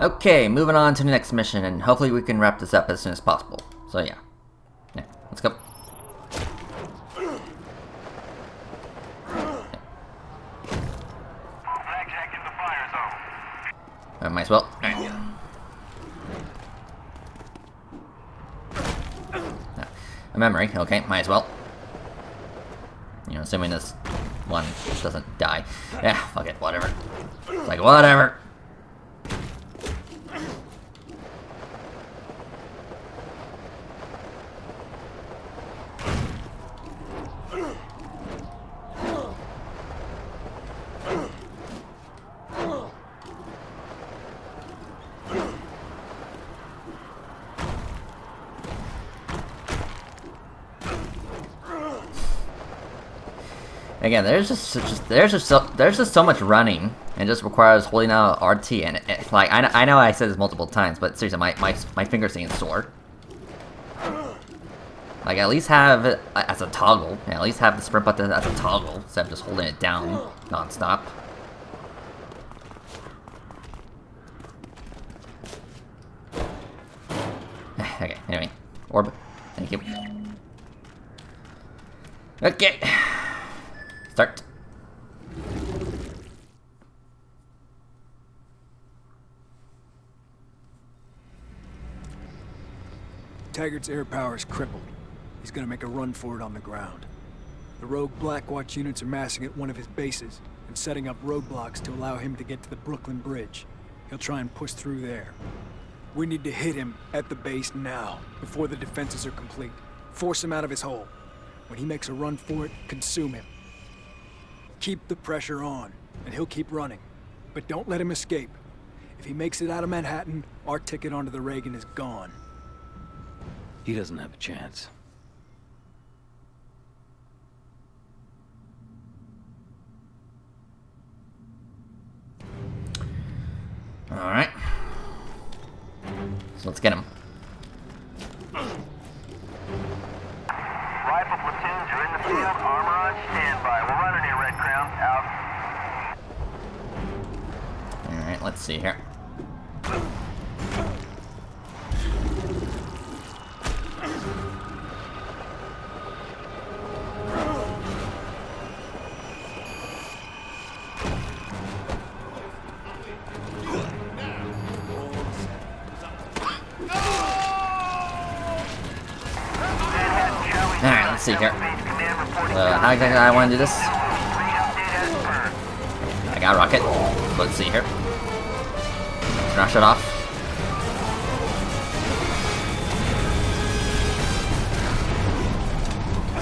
Okay, moving on to the next mission, and hopefully we can wrap this up as soon as possible. So yeah. Yeah, let's go. Might as well. Alright. A memory, okay, might as well. You know, assuming this one doesn't die. Yeah, fuck it, whatever. It's like, whatever. Again, there's just, just there's just so, there's just so much running, and just requires holding out RT, and it, like I, I know I said this multiple times, but seriously, my my my fingers getting sore. Like at least have it as a toggle, at least have the sprint button as a toggle instead of just holding it down non-stop. okay, anyway, orb, thank you. Okay. Taggart's air power is crippled. He's gonna make a run for it on the ground. The rogue Blackwatch units are massing at one of his bases and setting up roadblocks to allow him to get to the Brooklyn Bridge. He'll try and push through there. We need to hit him at the base now, before the defenses are complete. Force him out of his hole. When he makes a run for it, consume him. Keep the pressure on, and he'll keep running. But don't let him escape. If he makes it out of Manhattan, our ticket onto the Reagan is gone. He doesn't have a chance. Alright. So let's get him. Rifle platoons are in the field, armor on standby. We're running here, Red Crown. Out. Alright, let's see here. Exactly I want to do this? I got rocket. Let's see here. Crash it off.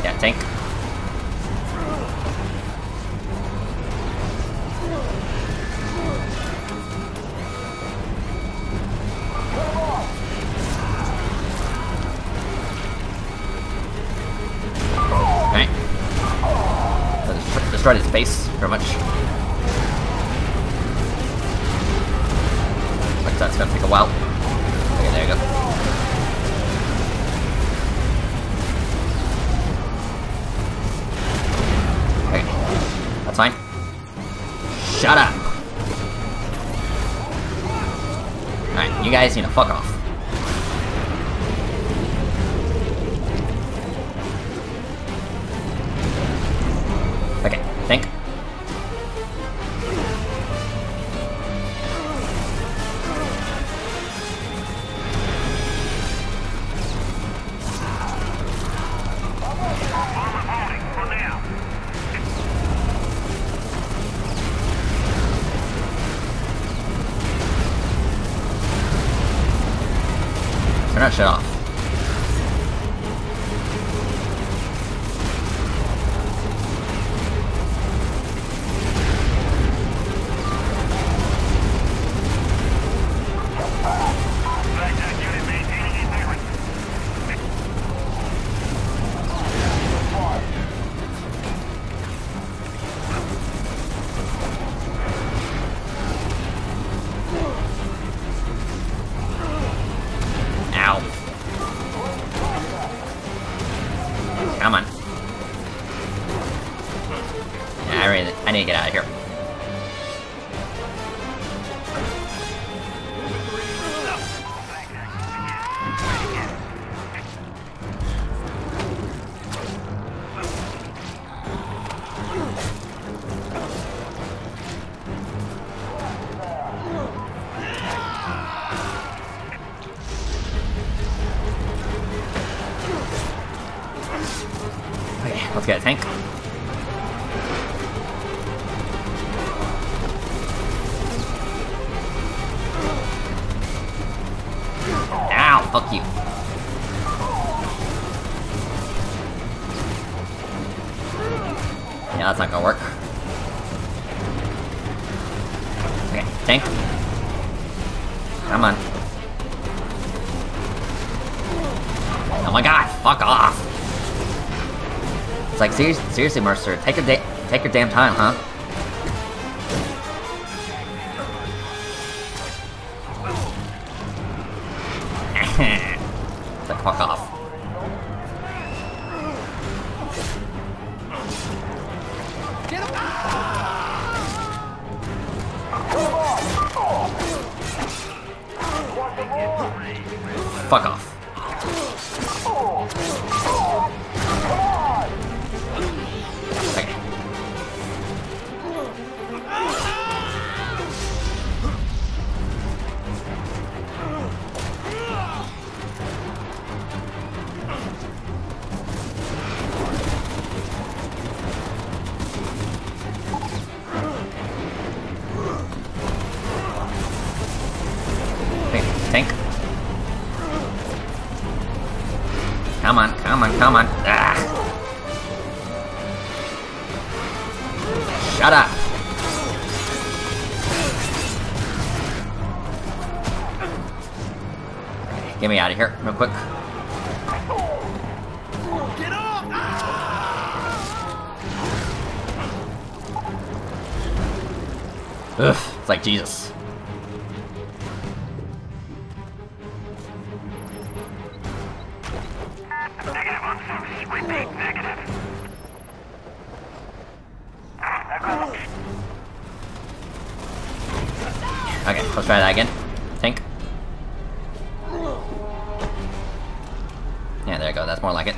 Yeah, tank. Guys need fuck off. Come on. I, really, I need to get out of here. Seriously, Mercer, take your, da take your damn time, huh? Negative. Okay, let's try that again. Think. Yeah, there you go, that's more like it.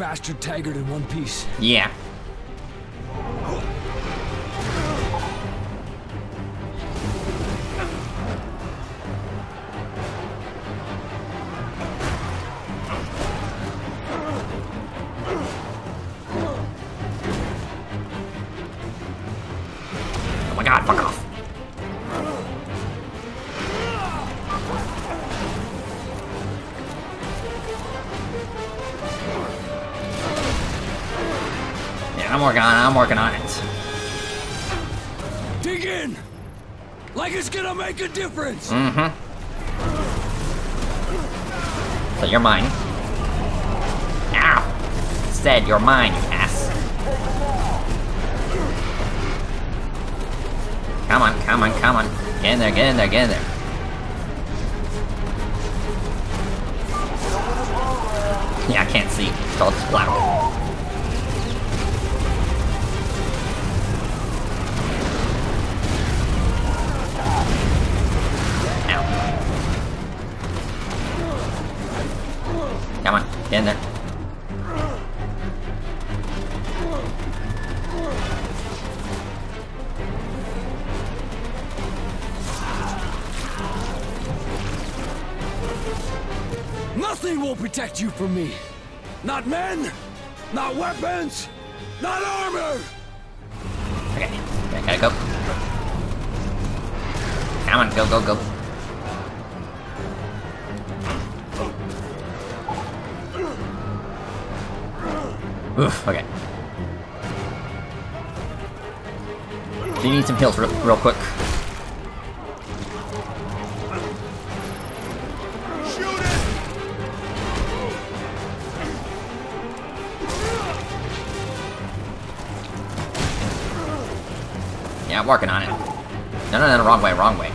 Bastard Taggart in one piece. Yeah. Difference! Mm-hmm. So you're mine. Ow! Said you're mine, you ass. Come on, come on, come on. Get in there, get in there, get in there. Nothing will protect you from me! Not men! Not weapons! Not armor! Okay, okay, gotta go. Come on, go, go, go. Oof, okay. Do you need some heals real, real quick? No, no, wrong way, wrong way.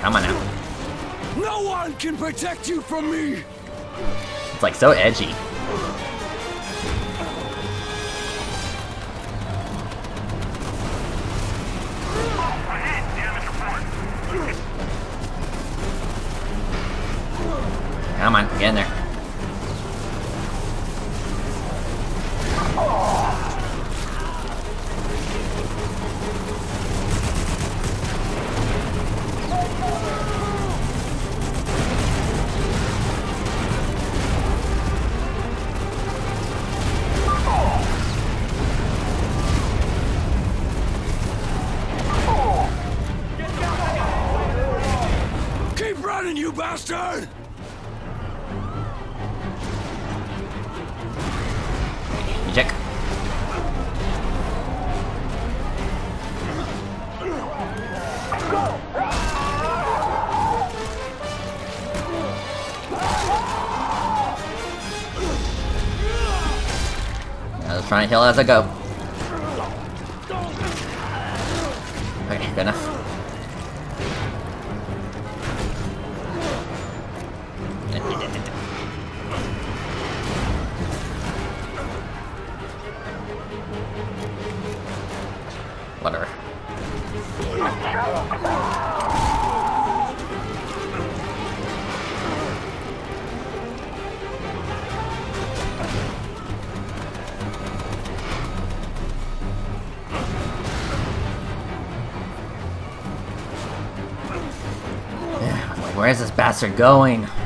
Come on now. No one can protect you from me! It's like so edgy. Heal as I go. Okay, good enough. Whatever. This bastard going?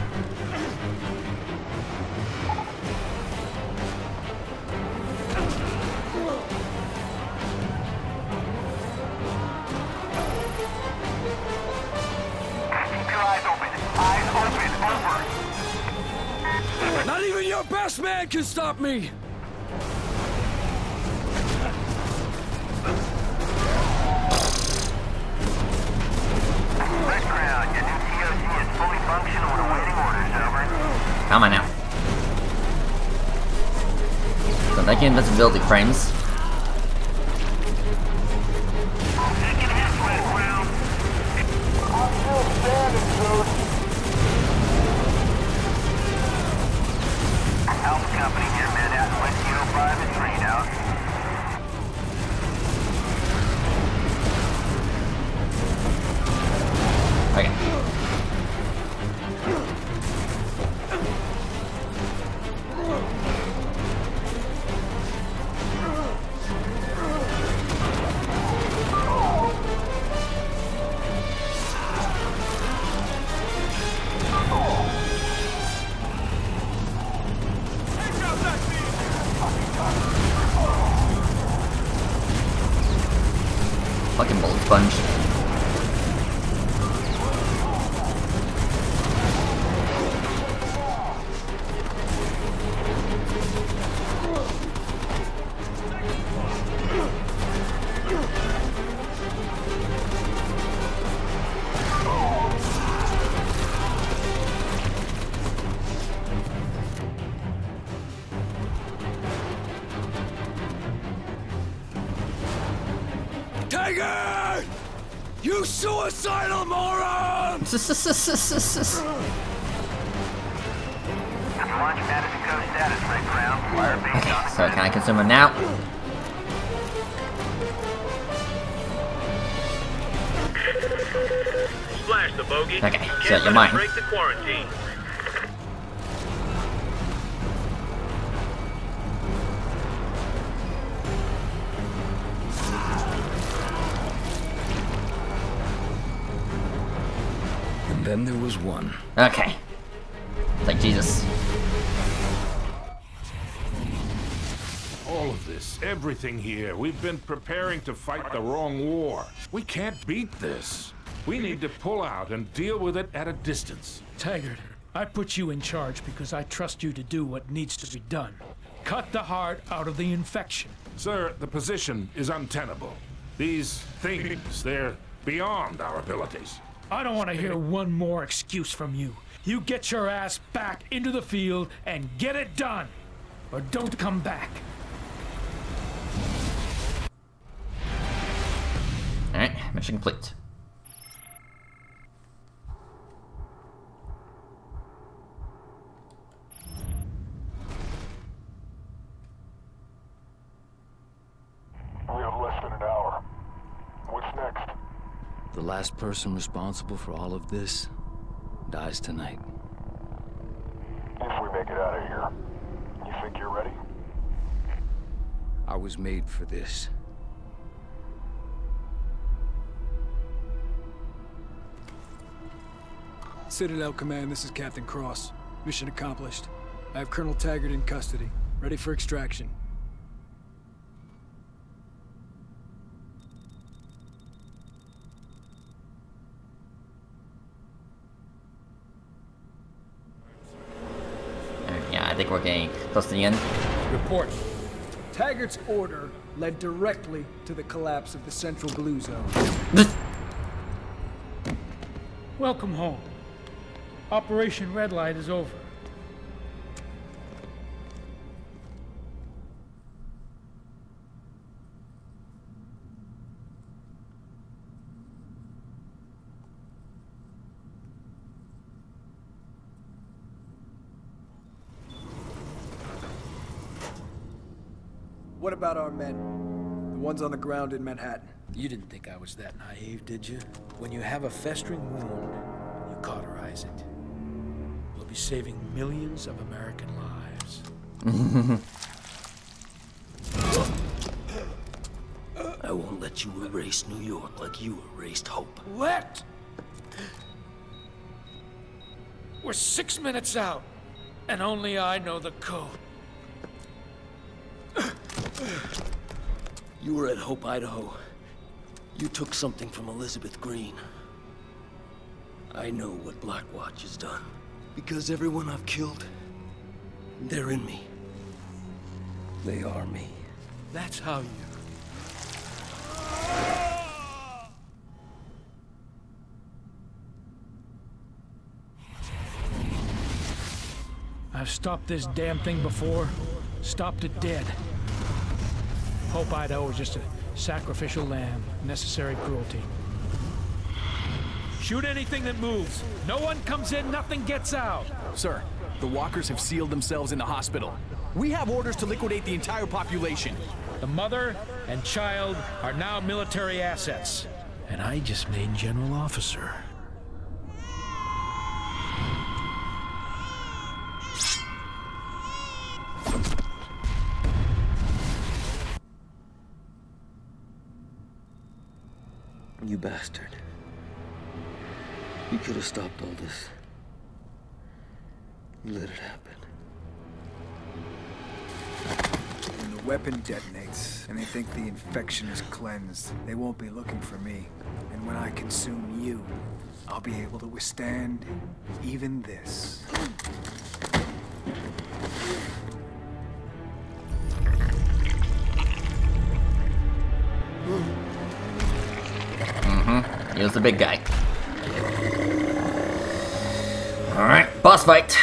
Okay, so can I consume him now? Splash the bogey. Okay, so you're mine. break the quarantine. Then there was one. Okay. It's like Jesus. All of this, everything here, we've been preparing to fight the wrong war. We can't beat this. We need to pull out and deal with it at a distance. Taggart, I put you in charge because I trust you to do what needs to be done. Cut the heart out of the infection. Sir, the position is untenable. These things, they're beyond our abilities. I don't want to hear one more excuse from you. You get your ass back into the field and get it done. Or don't come back. Alright, mission complete. We have less than an hour. What's next? The last person responsible for all of this dies tonight. If we make it out of here, you think you're ready? I was made for this. Citadel Command, this is Captain Cross. Mission accomplished. I have Colonel Taggart in custody, ready for extraction. Alright, yeah, I think we're getting close to the end. Report. Taggart's order led directly to the collapse of the Central Blue Zone. Welcome home. Operation Red Light is over. What about our men? The ones on the ground in Manhattan. You didn't think I was that naive, did you? When you have a festering wound, you cauterize it. We'll be saving millions of American lives. I won't let you erase New York like you erased hope. Let! We're six minutes out, and only I know the code. You were at Hope, Idaho. You took something from Elizabeth Greene. I know what Blackwatch has done. Because everyone I've killed, they're in me. They are me. That's how you. I've stopped this damn thing before. Stopped it dead. Hope Idaho was just a sacrificial lamb. Necessary cruelty. Shoot anything that moves. No one comes in, nothing gets out. Sir, the walkers have sealed themselves in the hospital. We have orders to liquidate the entire population. The mother and child are now military assets. And I just made General Officer. You bastard. You could have stopped all this. You let it happen. When the weapon detonates and they think the infection is cleansed, they won't be looking for me. And when I consume you, I'll be able to withstand even this. He was the big guy. Alright, boss fight.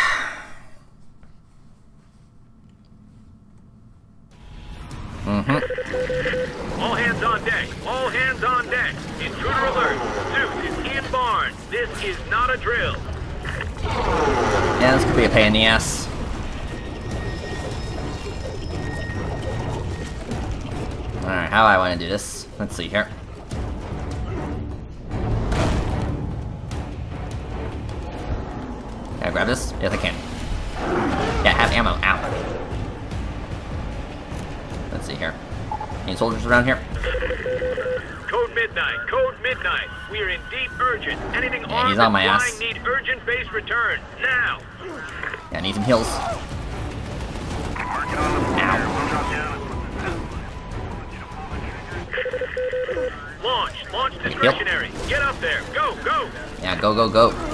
Mm-hmm. All hands on deck. All hands on deck. Intruder alert. Zeus is in barn. This is not a drill. Yeah, this could be a pain in the ass. Alright, how I want to do this? Let's see here. Grab this? Yes, I can. Yeah, have ammo. Ow. Let's see here. Any soldiers around here? Code midnight. Code midnight. We are in deep urgent. Anything Yeah, armed he's on my ass. need urgent base return. Now. Yeah, I need some heals. Marking on the floor. Ow. We'll drop down. Launch. Launch discretionary. Get up there. Go. Go. Yeah, go, go, go.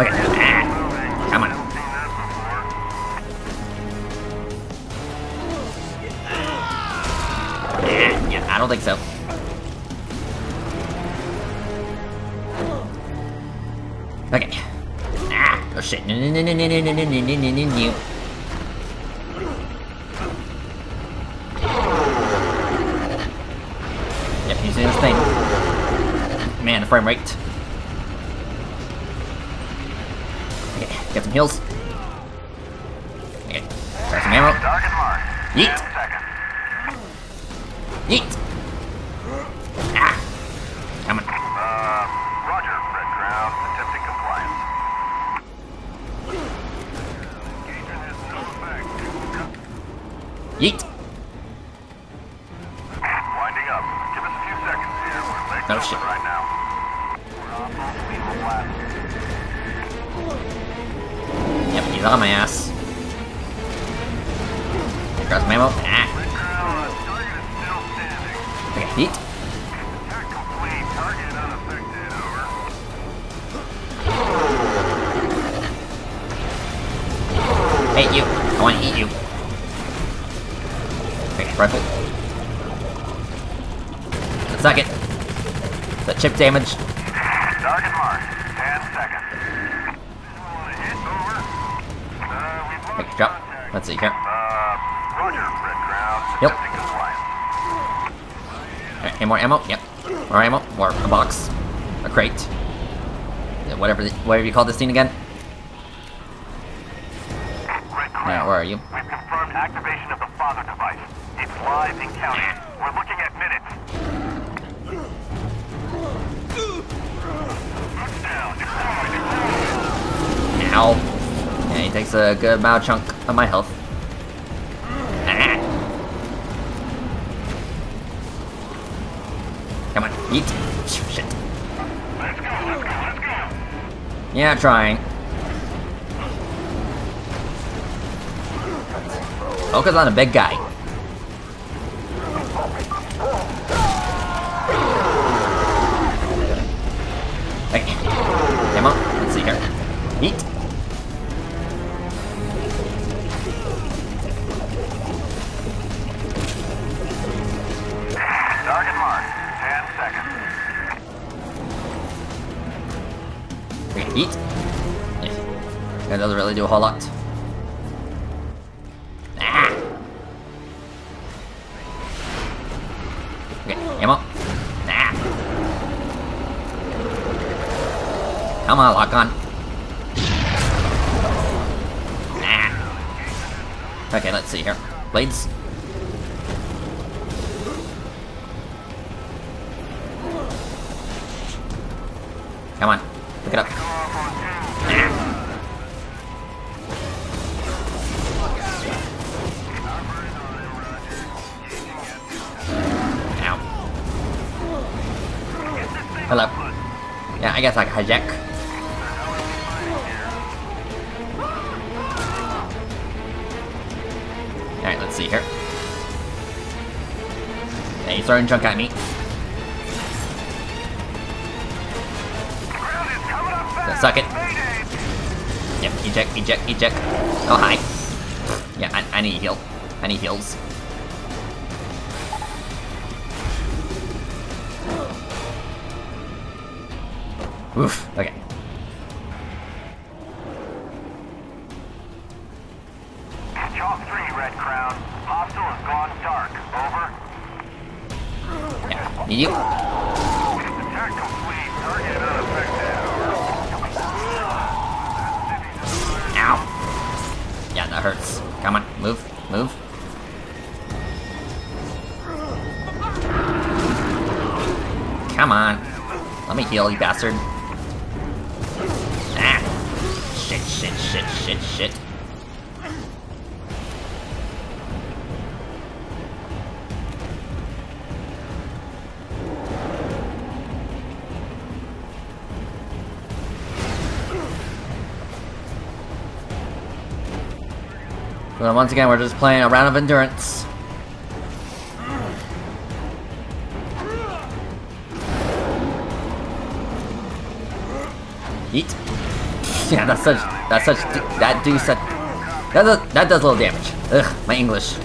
Okay. Ah, Come on. Yeah, I don't think so. Okay. Ah, oh shit. No, no, no, no, no, no, no, no, no, no, no, no, no. Yep, using this thing. Man, the frame rate. Okay, get some heals. Let's see here. Uh, Roger, Red Crown. Yep. Alright, any more ammo? Yep. More ammo. More a box. A crate. Whatever, the, whatever you call this thing again. Red where are you? We've confirmed activation of the father device. It's live in counting. Ow. Yeah, he takes a good amount of chunk of my health. Ah. Come on, eat. Shit. Let's go. Let's go. Let's go. Yeah, trying. Focus on the big guy. Pollock junk at me. Yeah, suck it. Yep, eject, eject, eject. Oh, hi. Yeah, I, I need heal. I need heals. Oof, okay. Chalk 3, Red Crown. Hostile has gone dark. Over. Unaffected. Ow. Yeah, that hurts. Come on, move, move. Come on. Let me heal, you bastard. So once again, we're just playing a round of endurance. Eat. Yeah, that's such. That's such. That do such. That does, that does a little damage. Ugh, my English.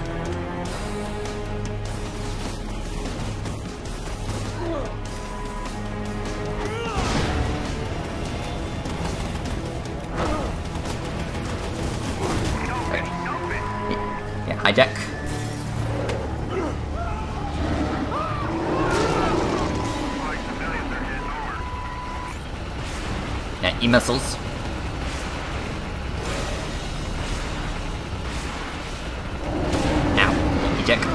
Yeah, e-missiles. Ow. Eject.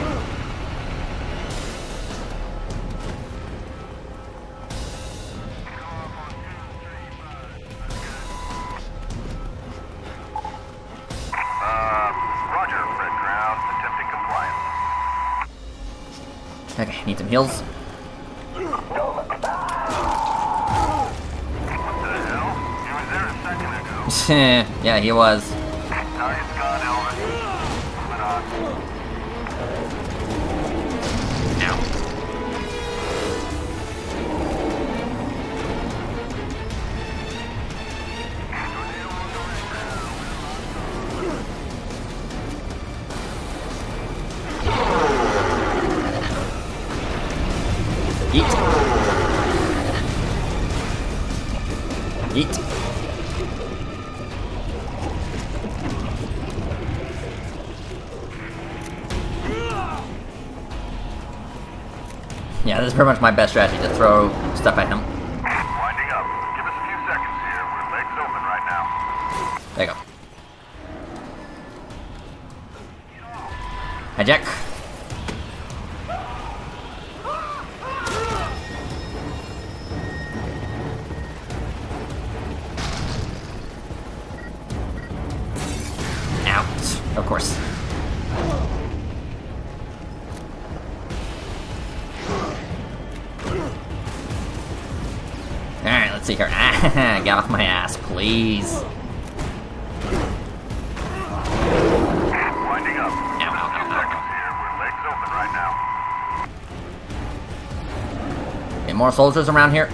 Uh, Roger, Red Crown. Attempting compliance. Okay, need some heals. yeah, he was. Eat. Eat. Pretty much my best strategy to throw stuff at him. Please. Winding up. Ow, ow, ow, ow, Seconds here. We're legs open right now. Get more soldiers around here.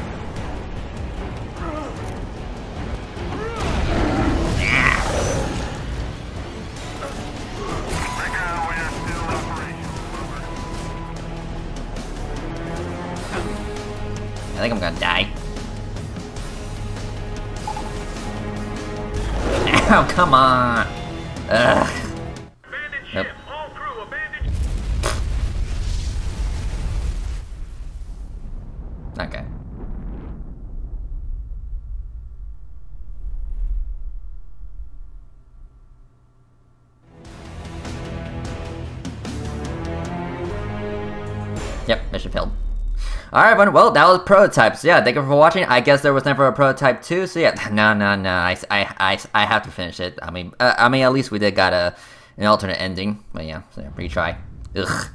Alright, everyone. Well, that was prototypes. Yeah, thank you for watching. I guess there was never a prototype 2, so yeah. No, no, no. I, I, I, I have to finish it. I mean, uh, I mean, at least we did got a an alternate ending. But yeah, so yeah, retry. Ugh.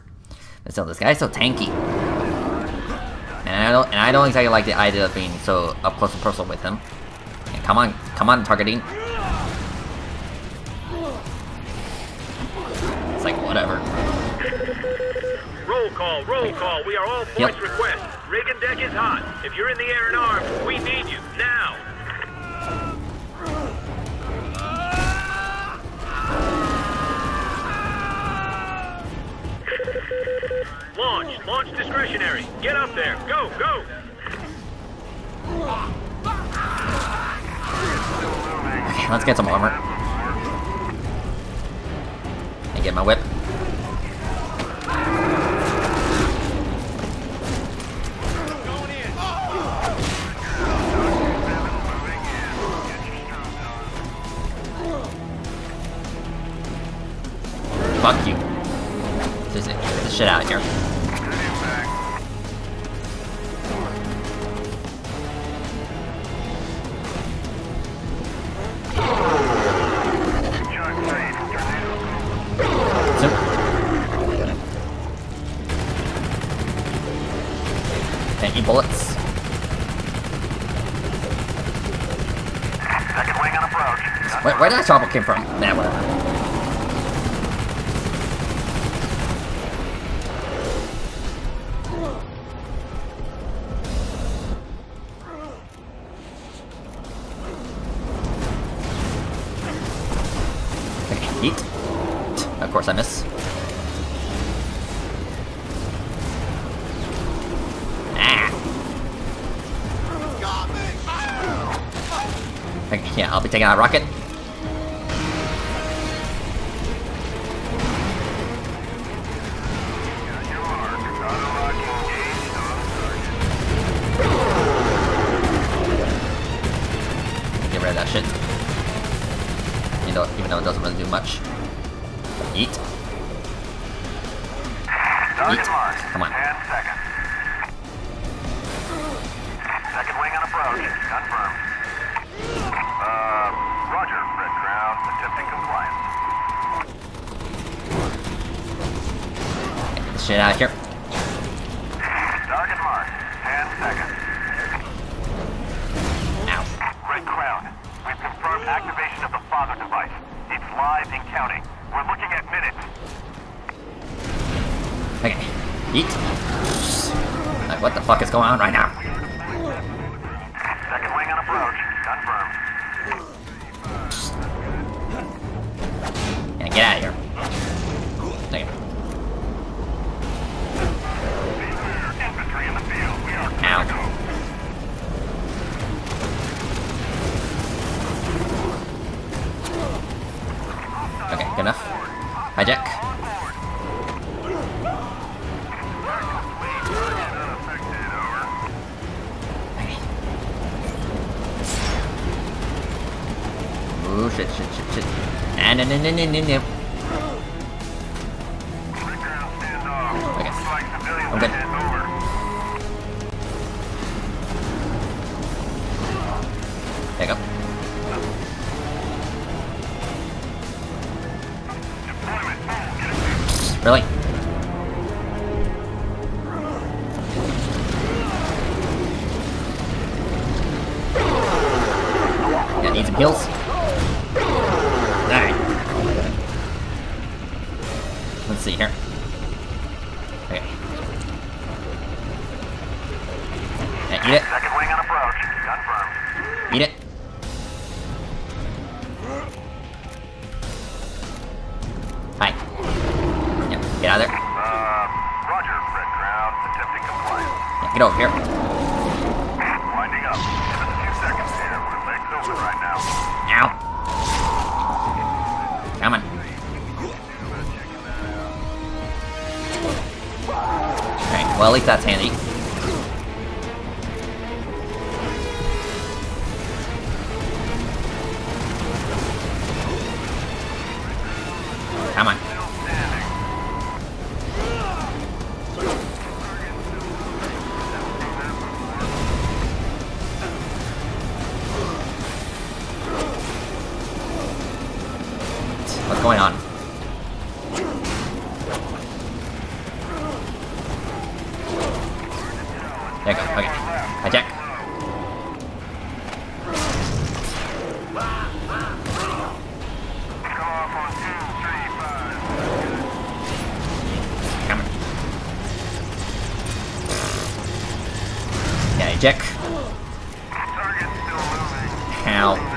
But still, this guy's so tanky. And I don't, and I don't exactly like the idea of being so up close and personal with him. Yeah, come on, come on, targeting. It's like whatever. Roll call, roll call. We are all voice Yep. request. Rig and deck is hot. If you're in the air and armed, we need you now. Launch, launch discretionary. Get up there. Go, go. Let's get some armor. And get my whip. Came from? Nah, whatever. Okay, Heat. Of course I miss. Ah. Yeah, I'll be taking out a rocket. Second wing on approach. Confirmed. Now get out of here. 点点点点 Jack. Ow.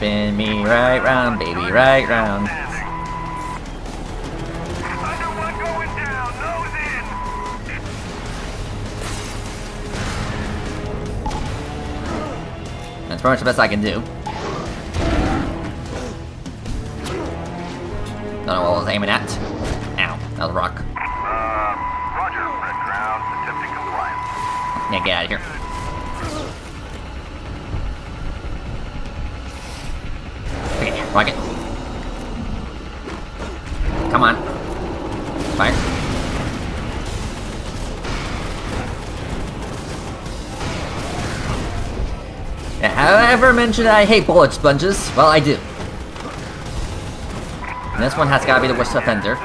Spin me right round, baby, right round. That's pretty much the best I can do. Don't know what I was aiming at. mentioned I hate bullet sponges? Well, I do. And this one has gotta be the worst offender.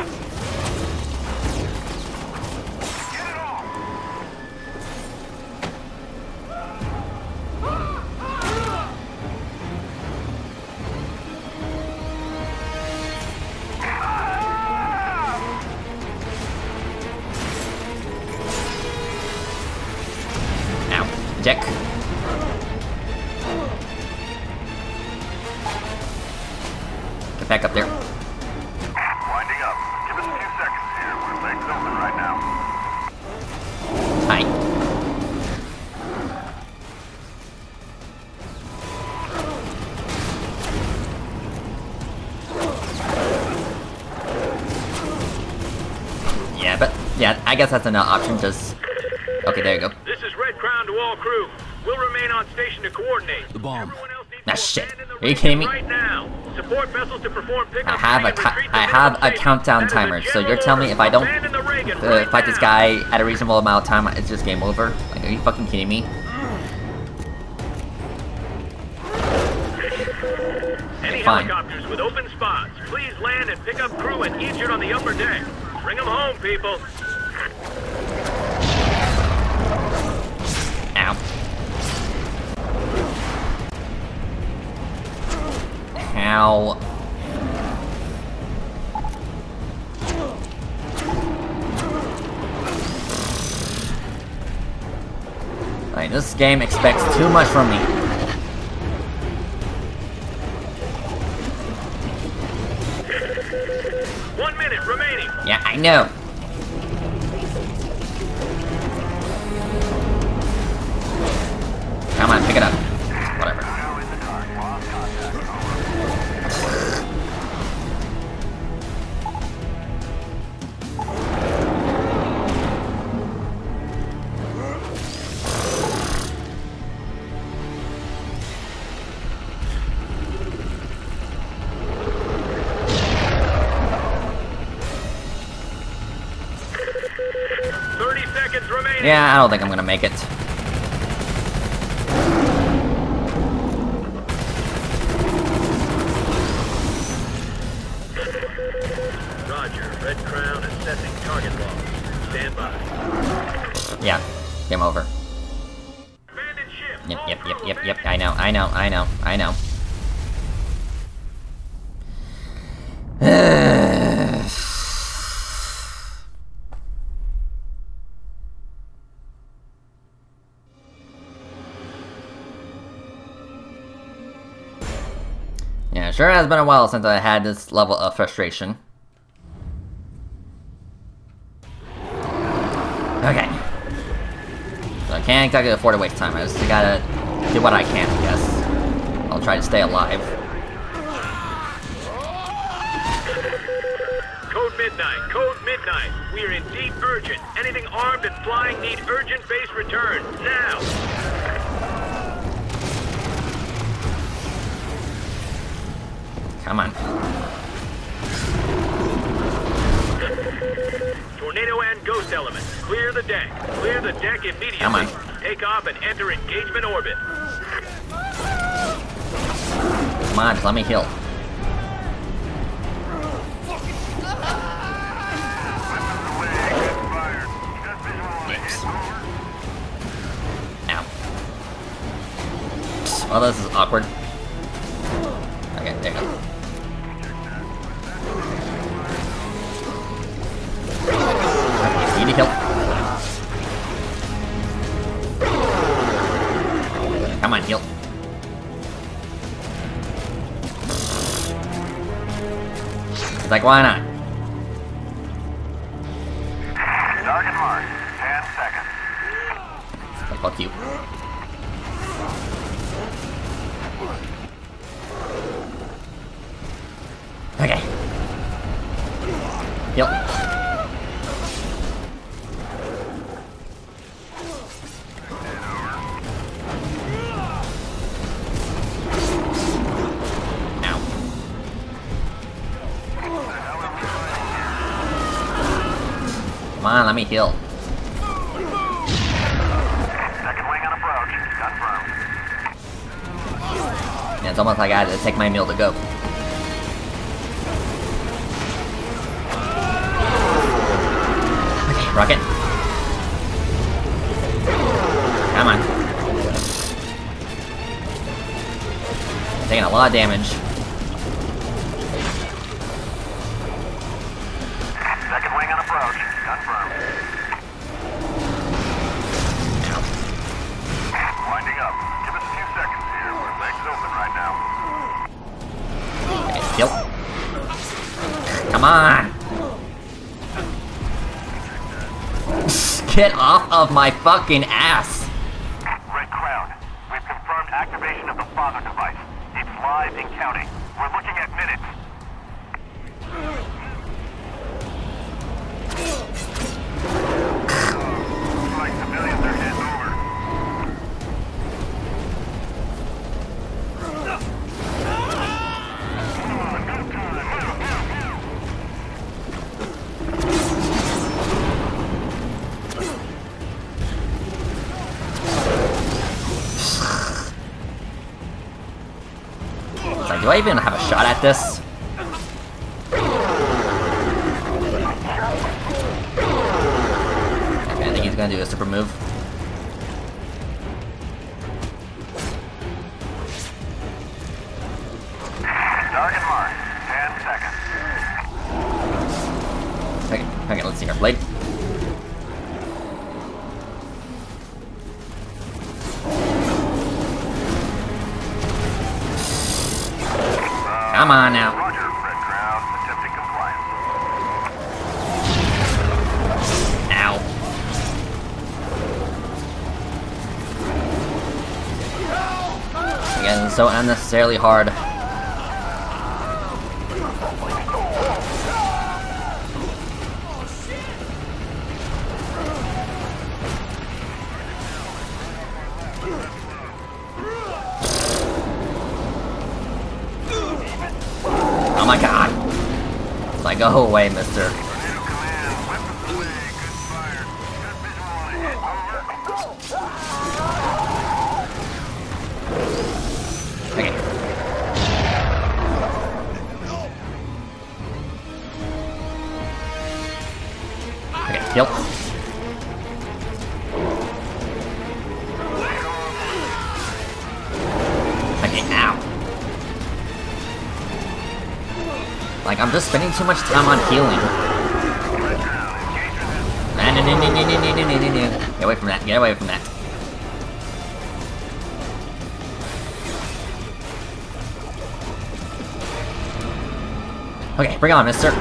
I guess that's another option. Just okay, there you go. This is Red Crown to all crew. We'll remain on station to coordinate. The bomb. Everyone else needs Ah, shit. abandon the Are you kidding me? Right now. Support vessels to perform pickup I have a and ti- retreat to I have a countdown That is a timer, so you're telling me if I don't Abandon the Reagan uh, fight this guy at a reasonable amount of time, it's just game over? Like, are you fucking kidding me? Any Fine. helicopters with open spots, please land and pick up crew and injured on the upper deck. Bring them home, people. Like, this game expects too much from me. One minute remaining. Yeah, I know. Don't think I'm sure has been a while since I had this level of frustration. Okay. So I can't exactly afford to waste time. I just gotta do what I can, I guess. I'll try to stay alive. Code Midnight. Code Midnight. We are in deep urgent. Anything armed and flying need urgent base return. Now. Come on. Tornado and ghost elements. Clear the deck. Clear the deck immediately. Come on. Take off and enter engagement orbit. Come on, let me heal. Well, this is awkward. Why not? My fucking ass! Red Crown, we've confirmed activation of the father device. It's live and counting. We're looking at minutes. Like civilians do I even have a shot at this? Okay, I think he's gonna do a super move. Really hard. Too much time on healing. Get away from that, get away from that. Okay, bring on, mister.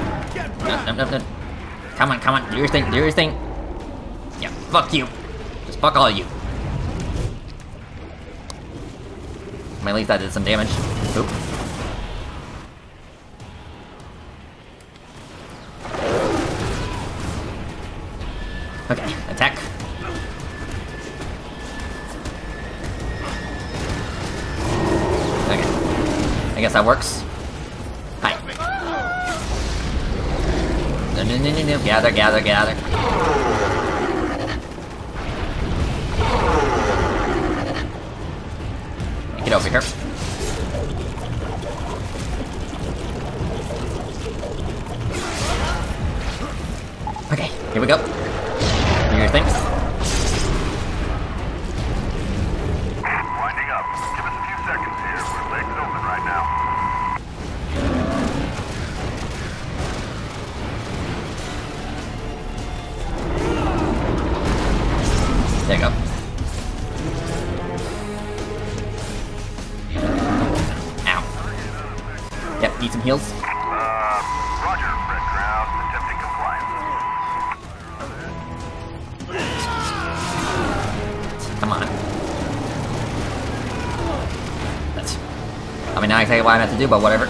No, no, no, no. Come on, come on, do your thing, do your thing. Yeah, fuck you. Just fuck all you. At least that did some damage. Oop. That works. Hi. No, no, no, no, no. Gather, gather, gather. But whatever.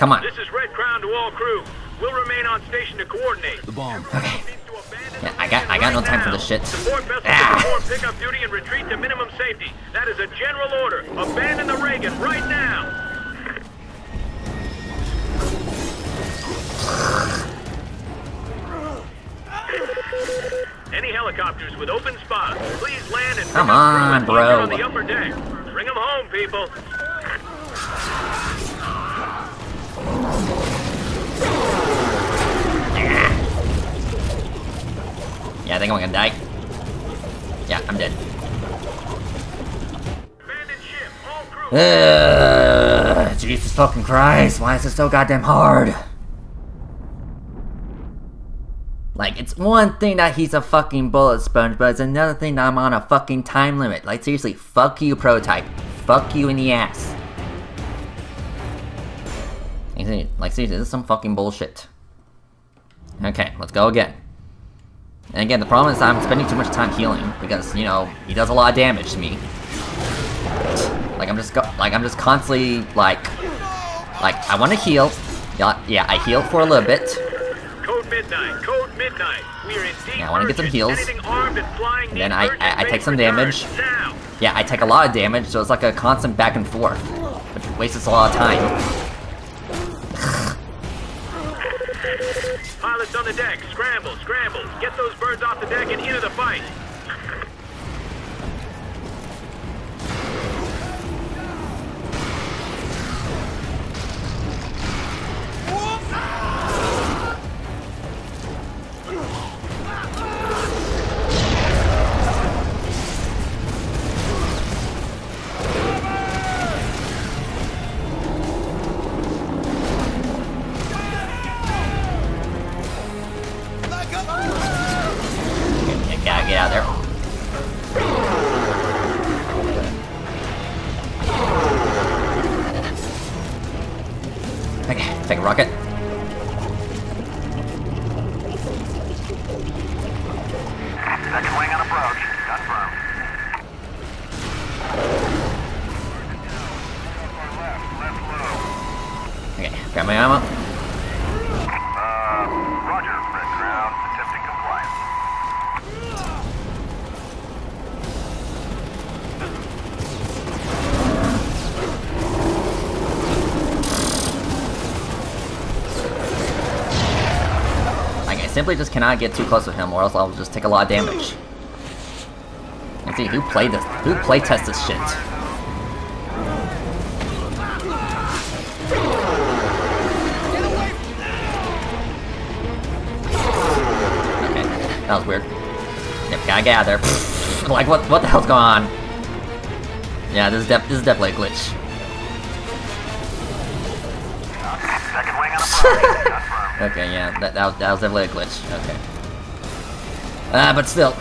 Come on. This is Red Crown to all crew. We'll remain on station to coordinate. The bomb. Yeah, I got I got no time for this shit. Support vessels Ah. to perform pickup duty and retreat to minimum safety. That is a general order. Abandon the Reagan right now. Any helicopters with open spots, please land and pick Come on, bro. on the upper deck. Bring them home, people. Yeah, I think I'm gonna die. Yeah, I'm dead. Jesus fucking Christ, why is it so goddamn hard? Like, it's one thing that he's a fucking bullet sponge, but it's another thing that I'm on a fucking time limit. Like, seriously, fuck you, prototype. Fuck you in the ass. Like, seriously, this is some fucking bullshit. Okay, let's go again. And again, the problem is I'm spending too much time healing, because, you know, he does a lot of damage to me. Like I'm just go like I'm just constantly like like I want to heal. Yeah, yeah, I heal for a little bit. Code midnight. Code midnight. We are in deep Yeah, I wanna get some heals. And then I- I- I take some damage. Now. Yeah, I take a lot of damage, so it's like a constant back and forth, which wastes a lot of time. Pilots on the deck. Scramble, scramble. Get those birds off the deck and into the fight. Okay, out there. Okay, take a rocket. Second wing on approach. Okay, grab my ammo. Simply just cannot get too close to him, or else I'll just take a lot of damage. Hmm. Let's see who played this. Who playtest this shit? Okay, that was weird. Yep, gotta get out there. like what? What the hell's going on? Yeah, this is def this is definitely a glitch. Second wing on approach. Confirmed. Okay, yeah, that, that, was, that was definitely a glitch. Okay. Ah, but still.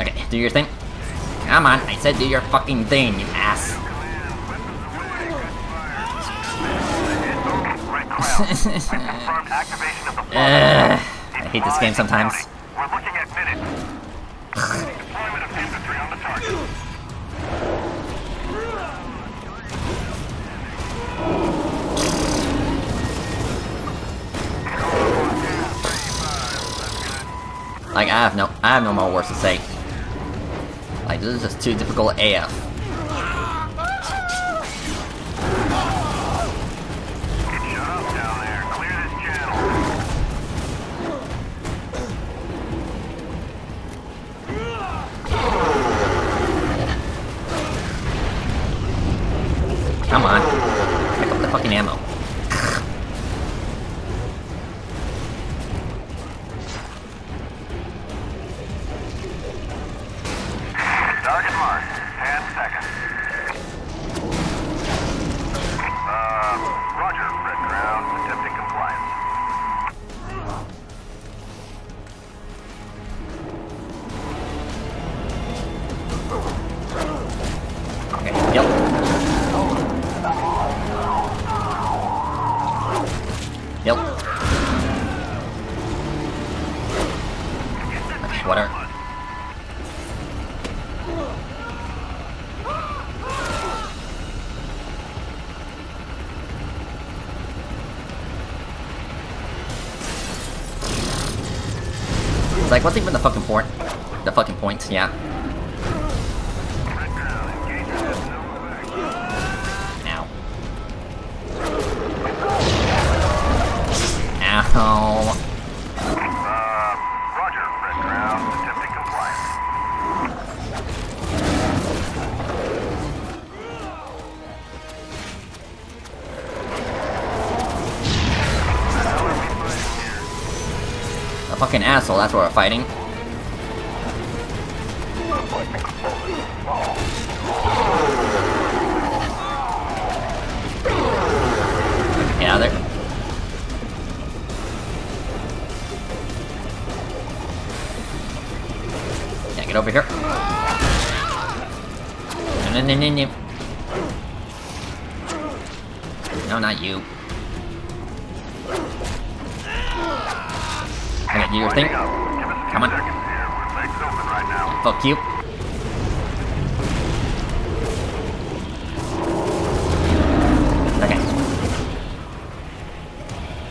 Okay, do your thing. Come on, I said do your fucking thing, you ass. Red Crown. Confirmed activation of the fog. Ugh, I hate this game sometimes. Like I have no, I have no more words to say. Like this is just too difficult AF. Yeah. Ow. A fucking asshole, that's what we're fighting. No, no, no, no, no. No, not you. Okay, do your thing. Come on. right. Fuck you. Okay.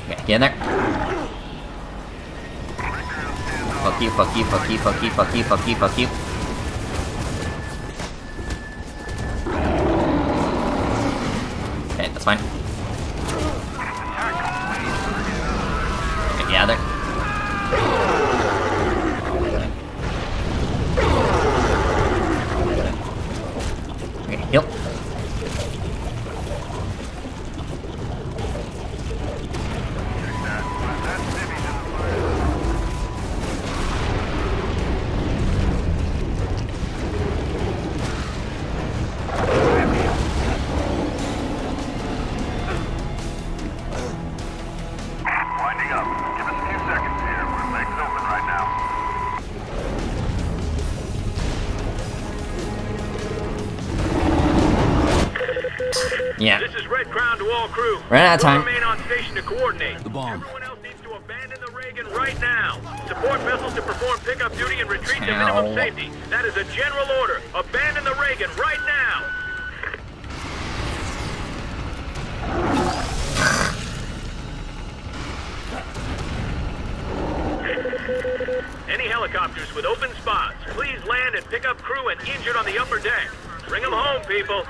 Okay, get in there. Fuck you, fuck you, fuck you, fuck you, fuck you, fuck you, fuck you. To all crew. Ran out of time. Remain on station to coordinate. The bomb. Everyone else needs to abandon the Reagan right now. Support vessels to perform pickup duty and retreat to minimum safety. That is a general order. Abandon the Reagan right now. Any helicopters with open spots, please land and pick up crew and injured on the upper deck. Bring them home, people.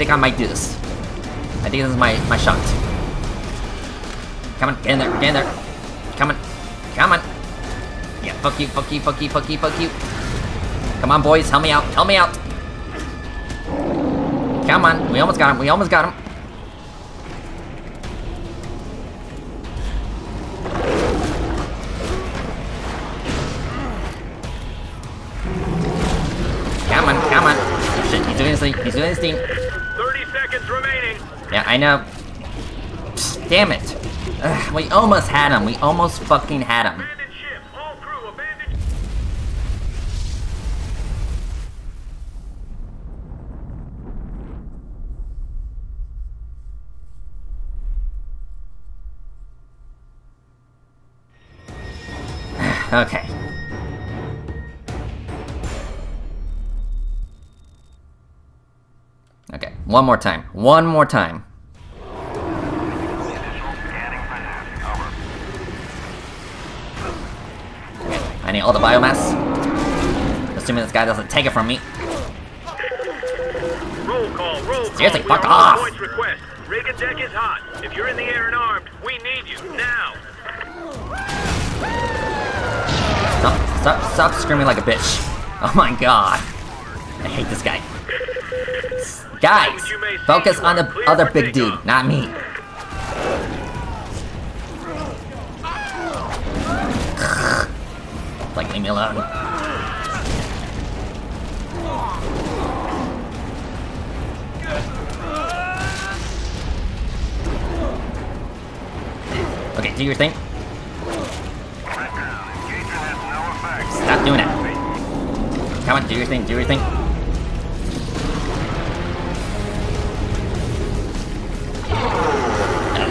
Think I might do. I think I might do this. I think this is my, my shot. Come on, get in there, get in there. Come on, come on. Yeah, fuck you, fuck you, fuck you, fuck you, fuck you. Come on, boys, help me out, help me out. Come on, we almost got him, we almost got him. Know. Uh, psst, damn it. Ugh, we almost had him. We almost fucking had him. Abandon ship. All crew abandon. Okay. Okay, one more time. One more time. All the biomass. Assuming this guy doesn't take it from me. Roll call, roll call. Seriously, fuck off. Points request. Reagan deck is hot. If you're in the air and armed, we need you now. Stop, stop, stop screaming like a bitch. Oh my god. I hate this guy. Guys, focus on the other big dude, not me. Like, leave me alone. do your thing. Stop doing it. Come on, do your thing, do your thing.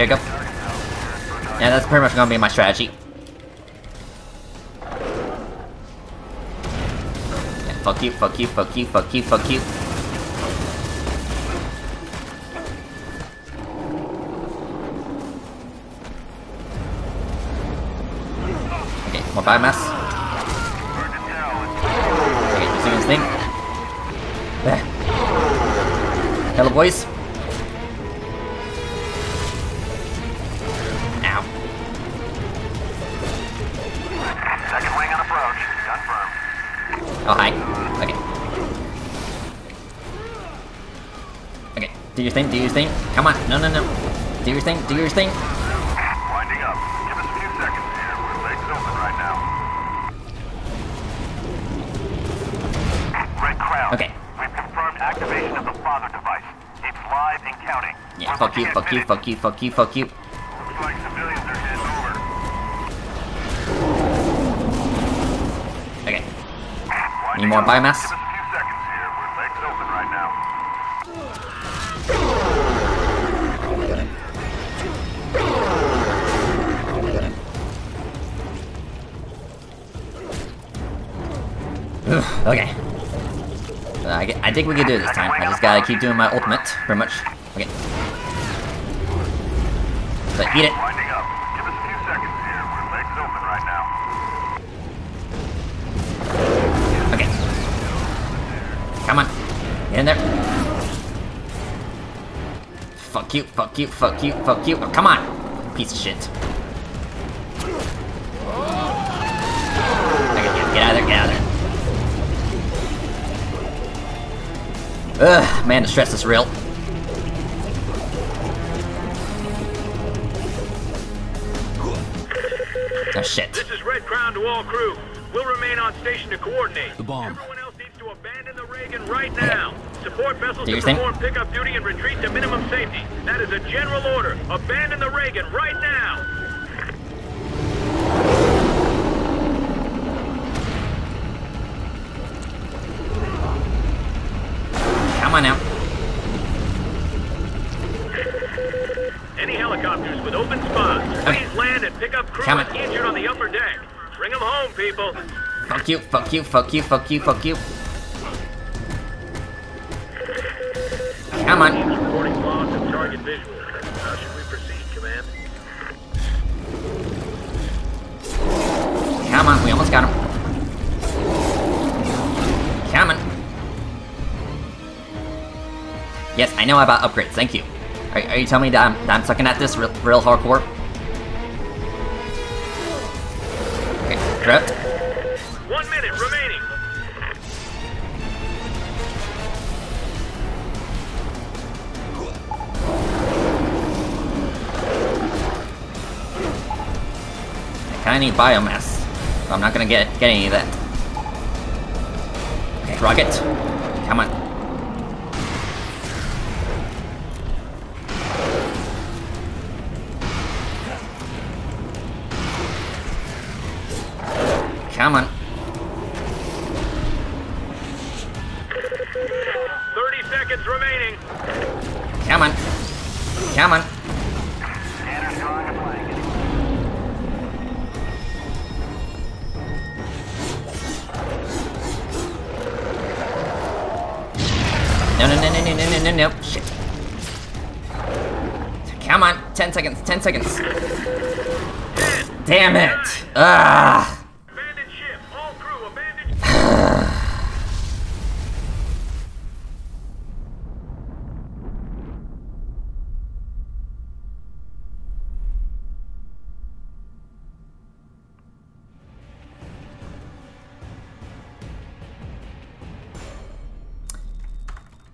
there you go. Yeah, that's pretty much gonna be my strategy. Yeah, fuck you, fuck you, fuck you, fuck you, fuck you. Okay, more biomass. Your thing, do your thing. Winding up. Give us a few seconds here. We're legs open right now. Red Crown. Okay. We've confirmed activation of the father device. It's live and counting. Yeah, fuck you, fuck you, fuck you, fuck you, fuck you. Looks like civilians are heading over. Okay, Winding need more up. biomass? Okay. Uh, I, ge- I think we can do it this time. I just gotta keep doing my ultimate, pretty much. Okay. So, eat it. Winding up. Give us a few seconds here. We're legs open right now. Okay. Come on. Get in there. Fuck you, fuck you, fuck you, fuck you. Oh, come on. Piece of shit. Ugh, man, the stress is real. Oh shit. This is Red Crown to all crew. We'll remain on station to coordinate. The bomb. Everyone else needs to abandon the Reagan right now. Support vessels Do to your thing. perform pickup duty and retreat to minimum safety. That is a general order. Abandon the Reagan right now. You, fuck you, fuck you, fuck you, fuck you. Come on. Come on, we almost got him. Come on. Yes, I know about upgrades, thank you. Are, are you telling me that I'm, that I'm sucking at this real, real hardcore? I biomass. I'm not gonna get, get any of that. Okay, rocket.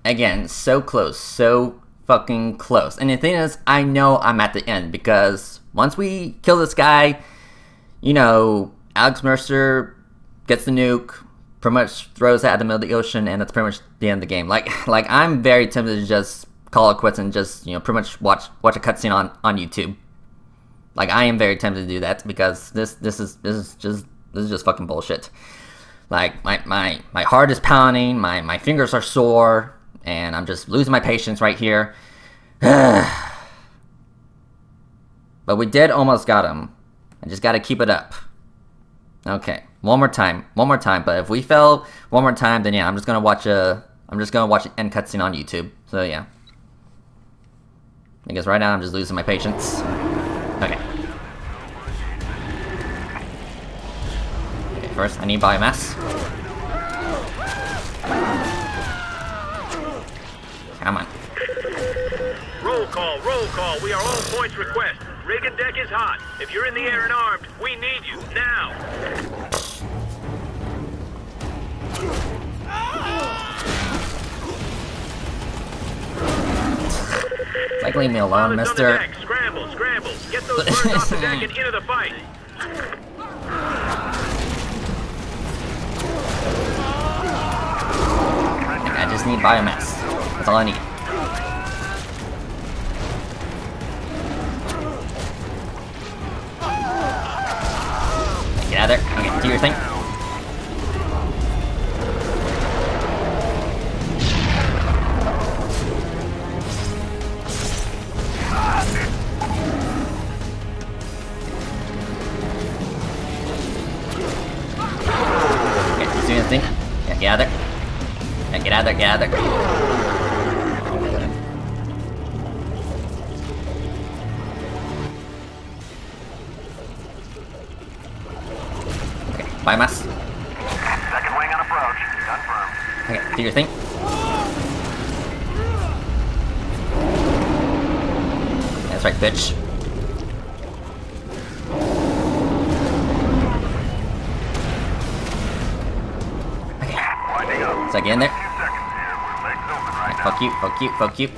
Again, so close, so fucking close. And the thing is, I know I'm at the end because once we kill this guy, you know, Alex Mercer gets the nuke, pretty much throws it at the middle of the ocean, and that's pretty much the end of the game. Like, like I'm very tempted to just call it quits and just you know pretty much watch watch a cutscene on on YouTube. Like I am very tempted to do that because this this is this is just this is just fucking bullshit. Like my my my heart is pounding, my my fingers are sore, and I'm just losing my patience right here. but we did almost got him. I just got to keep it up. Okay, one more time, one more time. But if we fail one more time, then yeah, I'm just gonna watch a I'm just gonna watch an end cutscene on YouTube. So yeah. Because right now I'm just losing my patience. Okay. Okay, first I need biomass. Come on. Roll call, roll call. We are all points request. Rig and deck is hot. If you're in the air and armed, we need you now. Like leave me alone, Pilots mister. deck, Scramble, scramble. Get those birds off the deck and into the fight. I just need biomass. Need. Get out of there. Okay, do your thing. Okay, do your thing. Get out of there. Get out of there, get out of there. Okay, biomass. Second wing on approach. Confirmed. Okay, do your thing. That's right, bitch. Winding up. So I get in there. Few seconds here. We're legs open right. Fuck you, fuck you, fuck you.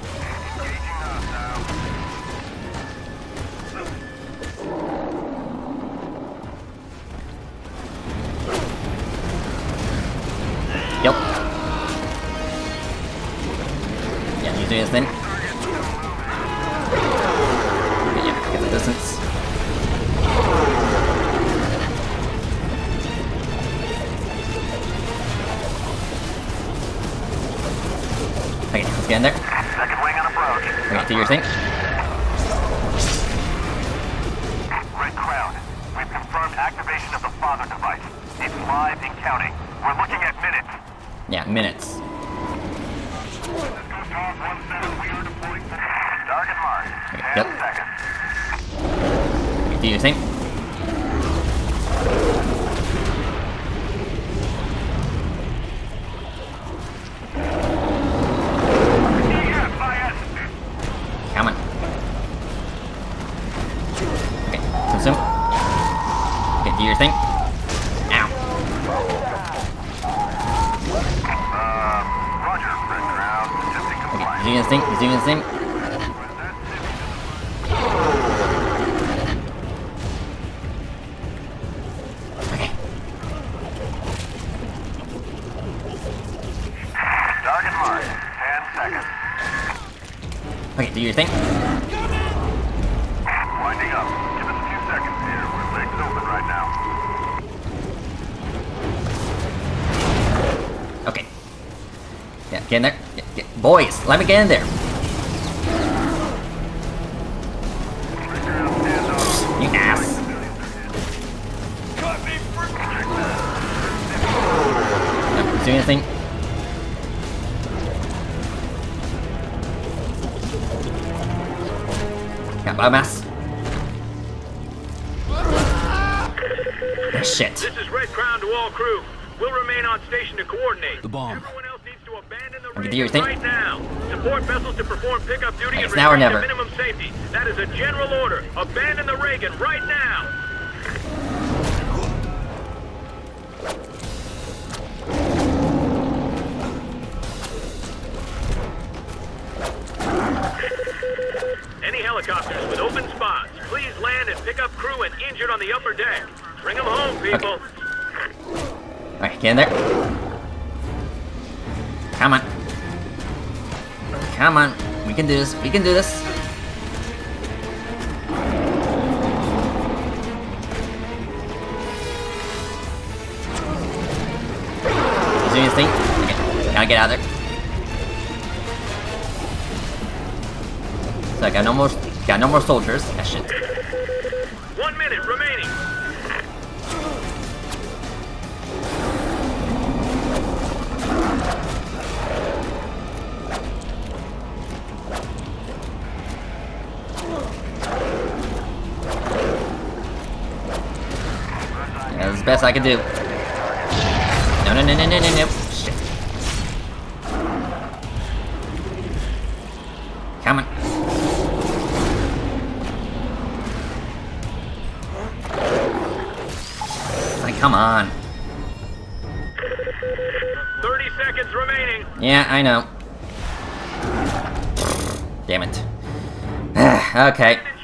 Do your thing. Winding up. Give us a few seconds here. We're legs open right now. Okay. Yeah, get in there. Get, get, boys, let me get in there. Your thing. right now. Support vessels to perform pickup duty and It's now or never. minimum safety. That is a general can do this. We can do this. He's doing his thing. Okay. Gotta get out of there. So I got no more got no more soldiers. I can do. No no no no no no no. Shit. Come on. Like, come on. 30 seconds remaining. Yeah, I know. Damn it. okay.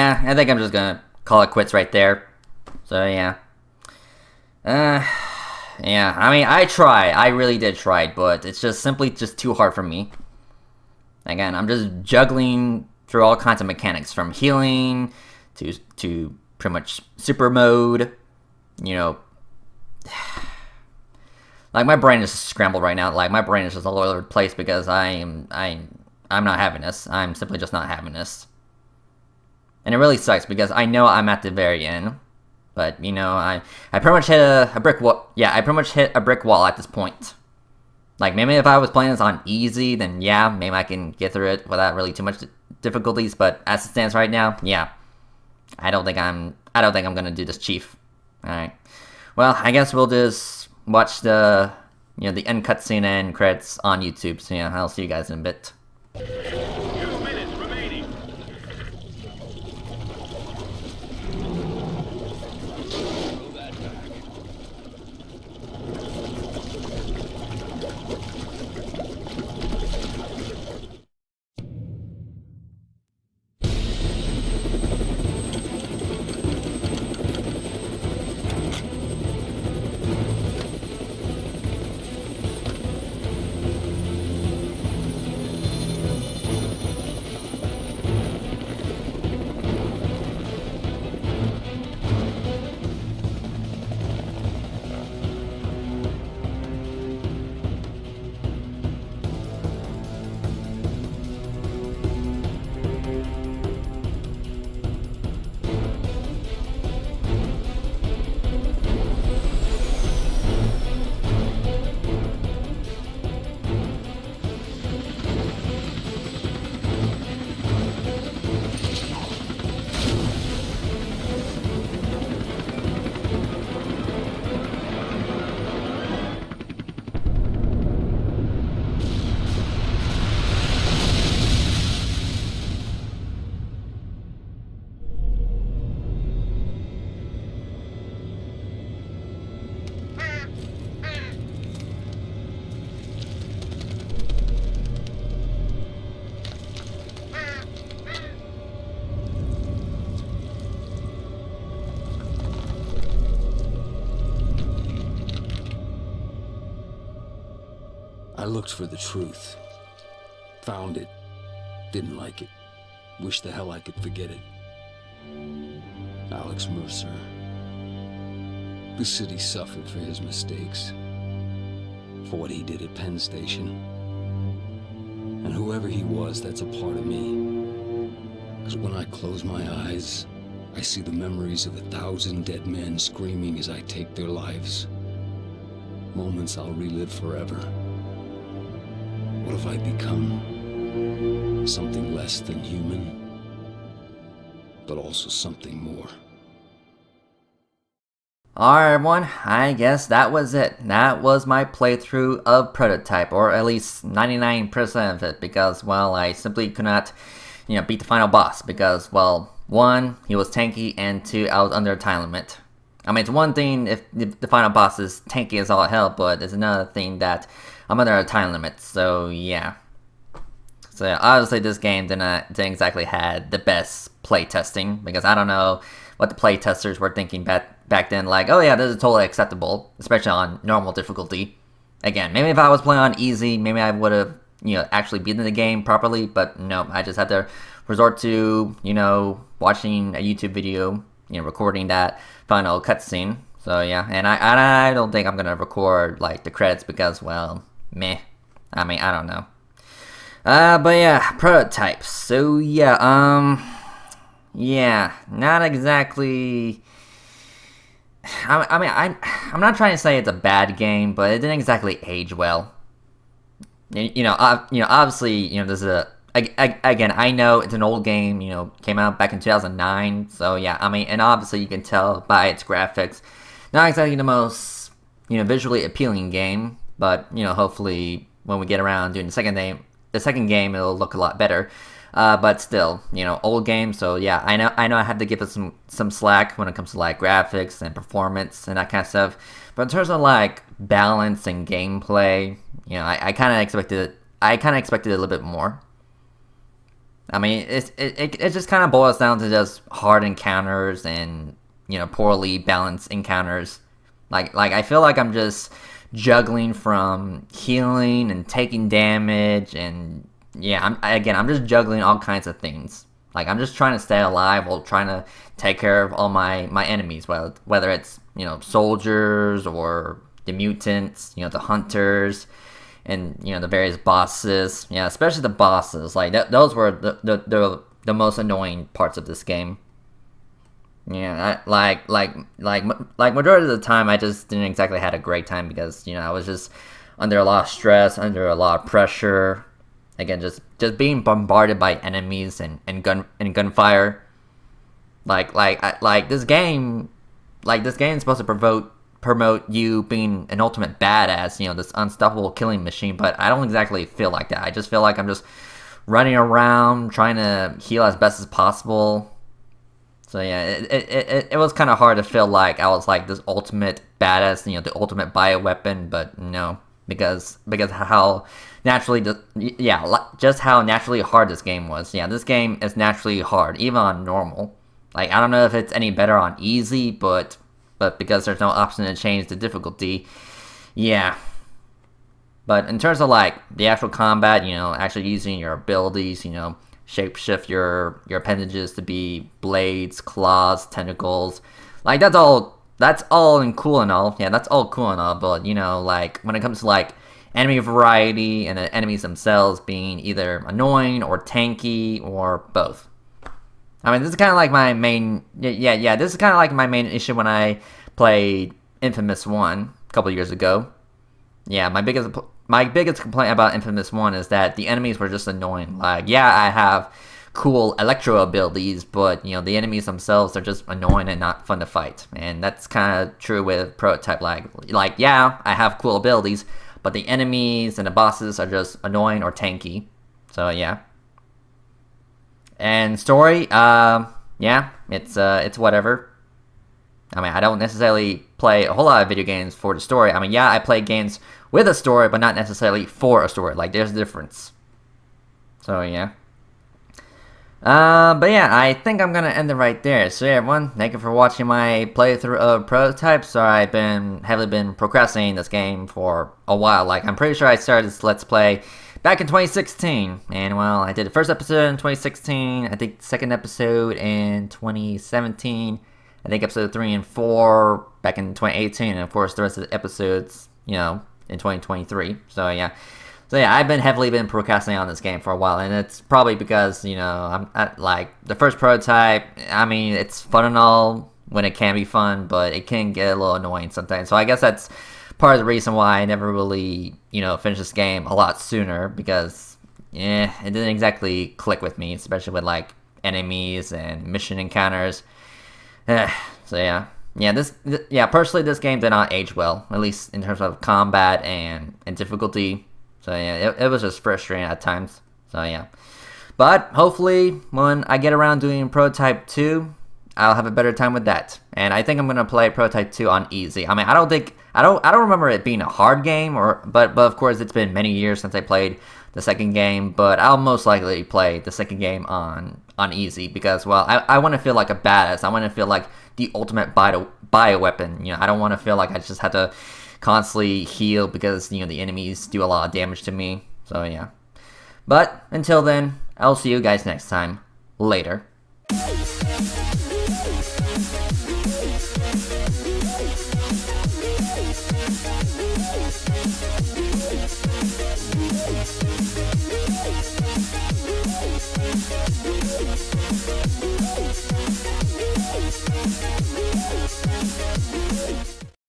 Yeah, I think I'm just gonna call it quits right there. So yeah. Uh, yeah. I mean, I try. I really did try, but it's just simply just too hard for me. Again, I'm just juggling through all kinds of mechanics, from healing to to pretty much super mode. You know, like my brain is scrambled right now. Like my brain is just all over the place because I am I I'm not having this. I'm simply just not having this. And it really sucks because I know I'm at the very end. But you know, I I pretty much hit a, a brick wall. Yeah, I pretty much hit a brick wall at this point. Like maybe if I was playing this on easy, then yeah, maybe I can get through it without really too much difficulties. But as it stands right now, yeah, I don't think I'm I don't think I'm gonna do this, Chief. All right. Well, I guess we'll just watch the you know the end cutscene and credits on YouTube. So yeah, I'll see you guys in a bit. Looked for the truth. Found it. Didn't like it. Wish the hell I could forget it. Alex Mercer. The city suffered for his mistakes. For what he did at Penn Station. And whoever he was, that's a part of me. Because when I close my eyes, I see the memories of a thousand dead men screaming as I take their lives. Moments I'll relive forever. What have I become? Something less than human, but also something more. Alright everyone, I guess that was it. That was my playthrough of Prototype, or at least 99% of it, because, well, I simply could not, you know, beat the final boss, because, well, one, he was tanky, and two, I was under a time limit. I mean, it's one thing if the final boss is tanky as all hell, but it's another thing that I'm under a time limit, so yeah. So obviously this game didn't, didn't exactly had the best playtesting, because I don't know what the playtesters were thinking back, back then, like, oh yeah, this is totally acceptable, especially on normal difficulty. Again, maybe if I was playing on easy, maybe I would have, you know, actually beaten the game properly, but no, I just had to resort to, you know, watching a YouTube video, you know, recording that final cutscene. So yeah, and I, and I don't think I'm gonna record, like, the credits because, well, meh. I mean, I don't know. Uh, but yeah, prototypes. So yeah, um... Yeah, not exactly. I, I mean, I, I'm not trying to say it's a bad game, but it didn't exactly age well. You, you know, uh, you know, obviously, you know, there's a again, I know it's an old game, you know, came out back in 2009, so yeah, I mean, and obviously you can tell by its graphics, not exactly the most, you know, visually appealing game, but, you know, hopefully when we get around doing the second game, the second game, it'll look a lot better. Uh, but still, you know, old game. So yeah, I know I know I have to give it some some slack when it comes to like graphics and performance and that kind of stuff. But in terms of like balance and gameplay, you know, I, I kind of expected I kind of expected a little bit more. I mean, it, it, it just kind of boils down to just hard encounters and you know poorly balanced encounters. Like like I feel like I'm just juggling from healing and taking damage and yeah, I'm again, I'm just juggling all kinds of things. Like I'm just trying to stay alive while trying to take care of all my my enemies, whether whether it's you know soldiers or the mutants, you know the hunters, and you know the various bosses. Yeah, especially the bosses. Like th those were the, the the the most annoying parts of this game. Yeah, I, like like like like majority of the time, I just didn't exactly had a great time because you know I was just under a lot of stress, under a lot of pressure. Again just just being bombarded by enemies and, and gun and gunfire. Like like like this game like this game is supposed to promote promote you being an ultimate badass you know this unstoppable killing machine but i don't exactly feel like that. I just feel like i'm just running around trying to heal as best as possible so yeah it, it, it, it was kind of hard to feel like i was like this ultimate badass you know the ultimate bioweapon but no because because how naturally yeah just how naturally hard this game was. Yeah this game is naturally hard even on normal. Like i don't know if it's any better on easy but but because there's no option to change the difficulty yeah. But in terms of like the actual combat you know actually using your abilities you know shapeshift your your appendages to be blades claws tentacles like that's all that's all and cool and all yeah that's all cool and all but you know like when it comes to like enemy variety and the enemies themselves being either annoying or tanky or both. I mean, this is kind of like my main, yeah, yeah, this is kind of like my main issue when I played Infamous 1 a couple years ago. Yeah, my biggest, my biggest complaint about Infamous 1 is that the enemies were just annoying. Like, yeah, I have cool electro abilities, but, you know, the enemies themselves are just annoying and not fun to fight. And that's kind of true with Prototype. Like, like, yeah, I have cool abilities, but the enemies and the bosses are just annoying or tanky. So yeah. And story, uh, yeah, it's uh, it's whatever. I mean, I don't necessarily play a whole lot of video games for the story. I mean, yeah, I play games with a story, but not necessarily for a story. Like, there's a difference. So yeah. Uh, but yeah, I think I'm gonna end it right there. So yeah, everyone, thank you for watching my playthrough of Prototype. Sorry, I've been heavily been procrastinating this game for a while. Like, I'm pretty sure I started this Let's Play back in 2016. And well, I did the first episode in 2016. I think the second episode in 2017. I think episode 3 and 4 back in 2018. And of course, the rest of the episodes, you know, in 2023. So yeah. So yeah, I've been heavily been procrastinating on this game for a while, and it's probably because you know I'm like the first prototype. I mean, it's fun and all when it can be fun, but it can get a little annoying sometimes. So I guess that's part of the reason why I never really you know finished this game a lot sooner because yeah, it didn't exactly click with me, especially with like enemies and mission encounters. so yeah. Yeah, this th- yeah, personally, this game did not age well, at least in terms of combat and and difficulty. So yeah, it, it was just frustrating at times. So yeah, but hopefully when I get around doing Prototype Two, I'll have a better time with that. And I think I'm gonna play Prototype Two on easy. I mean, I don't think I don't I don't remember it being a hard game, or but but of course it's been many years since I played the second game. But I'll most likely play the second game on on easy because well, I, I want to feel like a badass. I want to feel like the ultimate bio bio weapon. You know, I don't want to feel like I just have to constantly heal because you know the enemies do a lot of damage to me. So yeah. But until then, I'll see you guys next time. Later.